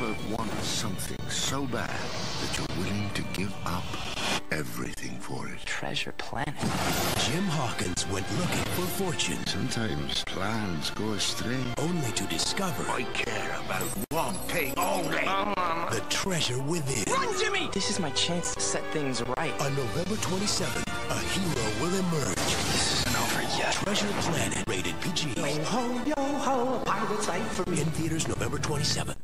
ever want something so bad that you're willing to give up everything for it? Treasure Planet. Jim Hawkins went looking for fortune. Sometimes plans go astray. Only to discover I care about one thing only. the treasure within. Run, Jimmy! This is my chance to set things right. On November 27th, a hero will emerge. This isn't over yet. Treasure Planet, rated PG. Yo ho, yo ho, a pirate's life for me. In theaters November 27th.